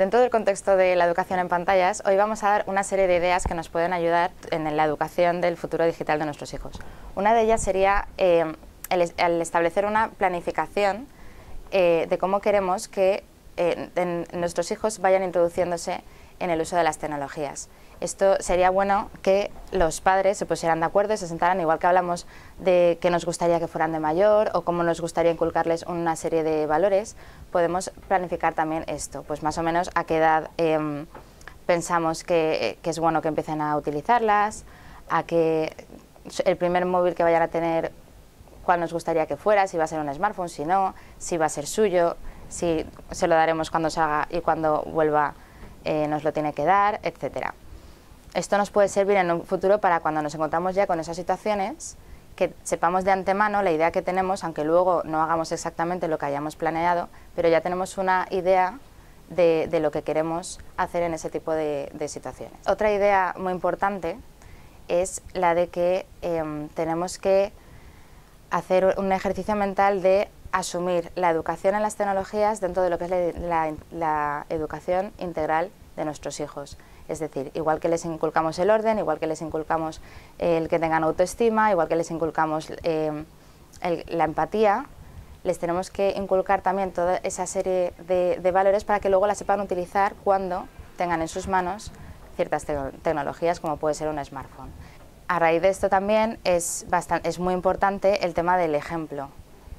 Dentro del contexto de la educación en pantallas, hoy vamos a dar una serie de ideas que nos pueden ayudar en la educación del futuro digital de nuestros hijos. Una de ellas sería eh, el, establecer una planificación eh, de cómo queremos que eh, nuestros hijos vayan introduciéndose en el uso de las tecnologías. Esto sería bueno que los padres se pusieran de acuerdo y se sentaran, igual que hablamos de qué nos gustaría que fueran de mayor o cómo nos gustaría inculcarles una serie de valores, podemos planificar también esto, pues más o menos a qué edad em, pensamos que, es bueno que empiecen a utilizarlas, a que el primer móvil que vayan a tener, cuál nos gustaría que fuera, si va a ser un smartphone, si no, si va a ser suyo, si se lo daremos cuando salga y cuando vuelva eh, nos lo tiene que dar, etcétera. Esto nos puede servir en un futuro para cuando nos encontramos ya con esas situaciones, que sepamos de antemano la idea que tenemos, aunque luego no hagamos exactamente lo que hayamos planeado, pero ya tenemos una idea de, lo que queremos hacer en ese tipo de, situaciones. Otra idea muy importante es la de que em, tenemos que hacer un ejercicio mental de asumir la educación en las tecnologías dentro de lo que es la educación integral de nuestros hijos. Es decir, igual que les inculcamos el orden, igual que les inculcamos el que tengan autoestima, igual que les inculcamos eh, la empatía, les tenemos que inculcar también toda esa serie de, valores para que luego la sepan utilizar cuando tengan en sus manos ciertas tecnologías como puede ser un smartphone. A raíz de esto también es, es muy importante el tema del ejemplo.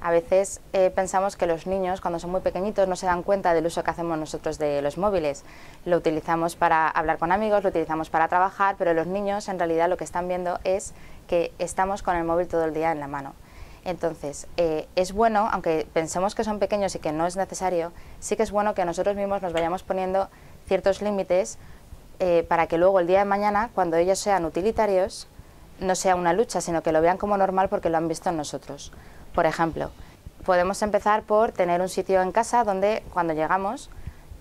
A veces eh, pensamos que los niños, cuando son muy pequeñitos, no se dan cuenta del uso que hacemos nosotros de los móviles. Lo utilizamos para hablar con amigos, lo utilizamos para trabajar, pero los niños en realidad lo que están viendo es que estamos con el móvil todo el día en la mano. Entonces, eh, es bueno, aunque pensemos que son pequeños y que no es necesario, sí que es bueno que nosotros mismos nos vayamos poniendo ciertos límites eh, para que luego el día de mañana, cuando ellos sean utilitarios, no sea una lucha, sino que lo vean como normal porque lo han visto en nosotros. Por ejemplo, podemos empezar por tener un sitio en casa donde cuando llegamos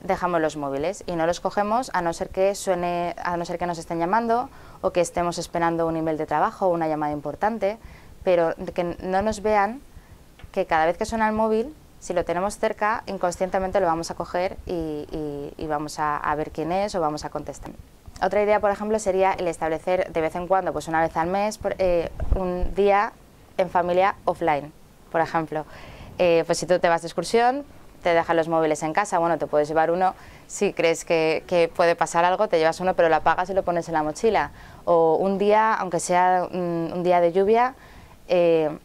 dejamos los móviles y no los cogemos a no ser que suene, a no ser que nos estén llamando o que estemos esperando un email de trabajo o una llamada importante, pero que no nos vean que cada vez que suena el móvil, si lo tenemos cerca, inconscientemente lo vamos a coger y, vamos a, ver quién es o vamos a contestar. Otra idea, por ejemplo, sería el establecer de vez en cuando, pues una vez al mes, eh, un día en familia offline por ejemplo. Eh, pues si tú te vas de excursión, te dejan los móviles en casa, bueno, te puedes llevar uno, si crees que, puede pasar algo, te llevas uno, pero lo apagas y lo pones en la mochila. O un día, aunque sea un, día de lluvia, eh,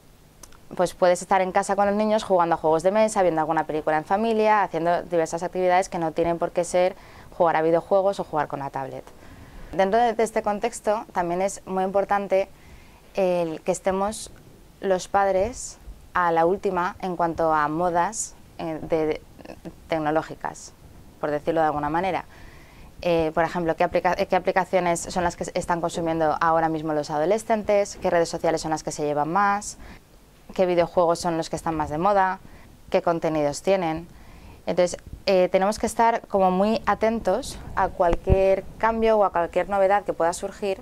pues puedes estar en casa con los niños jugando a juegos de mesa, viendo alguna película en familia, haciendo diversas actividades que no tienen por qué ser jugar a videojuegos o jugar con la tablet. Dentro de este contexto también es muy importante que estemos los padres a la última en cuanto a modas eh, tecnológicas, por decirlo de alguna manera. Eh, por ejemplo, ¿qué, aplicaciones son las que están consumiendo ahora mismo los adolescentes, qué redes sociales son las que se llevan más, qué videojuegos son los que están más de moda, qué contenidos tienen. Entonces, eh, tenemos que estar como muy atentos a cualquier cambio o a cualquier novedad que pueda surgir,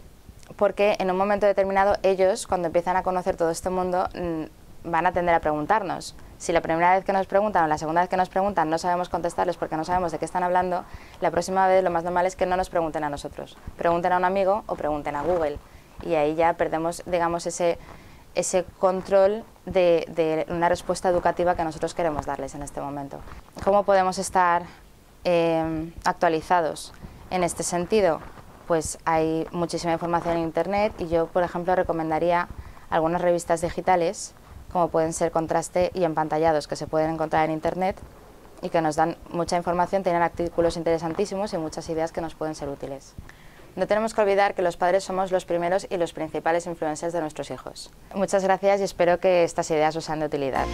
porque en un momento determinado ellos, cuando empiezan a conocer todo este mundo, mm, van a tender a preguntarnos. Si la primera vez que nos preguntan o la segunda vez que nos preguntan no sabemos contestarles porque no sabemos de qué están hablando, la próxima vez lo más normal es que no nos pregunten a nosotros. Pregunten a un amigo o pregunten a Google. Y ahí ya perdemos, digamos, ese, ese control de, una respuesta educativa que nosotros queremos darles en este momento. ¿Cómo podemos estar em, actualizados en este sentido? Pues hay muchísima información en Internet y yo, por ejemplo, recomendaría algunas revistas digitales como pueden ser Contraste y Empantallados, que se pueden encontrar en Internet y que nos dan mucha información, tienen artículos interesantísimos y muchas ideas que nos pueden ser útiles. No tenemos que olvidar que los padres somos los primeros y los principales influencers de nuestros hijos. Muchas gracias y espero que estas ideas os sean de utilidad.